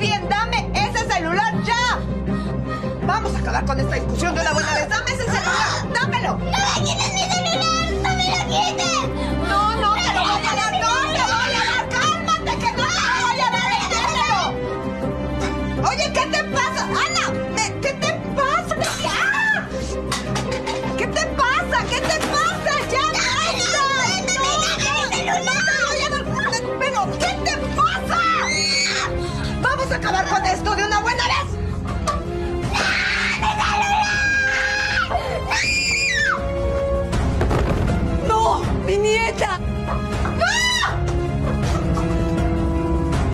bien, dame ese celular ya. Vamos a acabar con esta discusión de una buena vez. Dame ese celular, dámelo. ¡No me quites mi celular! ¡No me lo quites! No, no, te lo voy a dar, no, te voy a dar. Cálmate, que no te voy a dar. Oye, ¿qué te pasa? ¡Anda! acabar con esto de una buena vez. ¡No! ¡Mi ¡No! ¡Mi nieta!